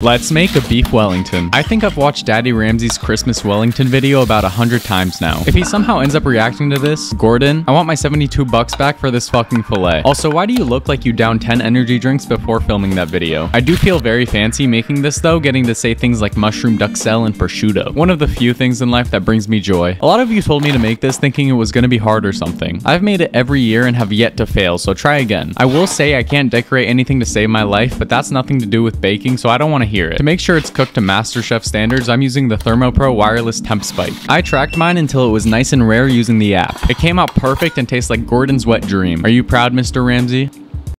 Let's make a beef Wellington. I think I've watched Daddy Ramsay's Christmas Wellington video about a hundred times now. If he somehow ends up reacting to this, Gordon, I want my 72 bucks back for this fucking filet. Also, why do you look like you downed 10 energy drinks before filming that video? I do feel very fancy making this though, getting to say things like mushroom duxelles and prosciutto. One of the few things in life that brings me joy. A lot of you told me to make this thinking it was gonna be hard or something. I've made it every year and have yet to fail, so try again. I will say I can't decorate anything to save my life, but that's nothing to do with baking, so I don't want to hear it. To make sure it's cooked to MasterChef standards, I'm using the ThermoPro wireless temp spike. I tracked mine until it was nice and rare using the app. It came out perfect and tastes like Gordon's wet dream. Are you proud, Mr. Ramsay?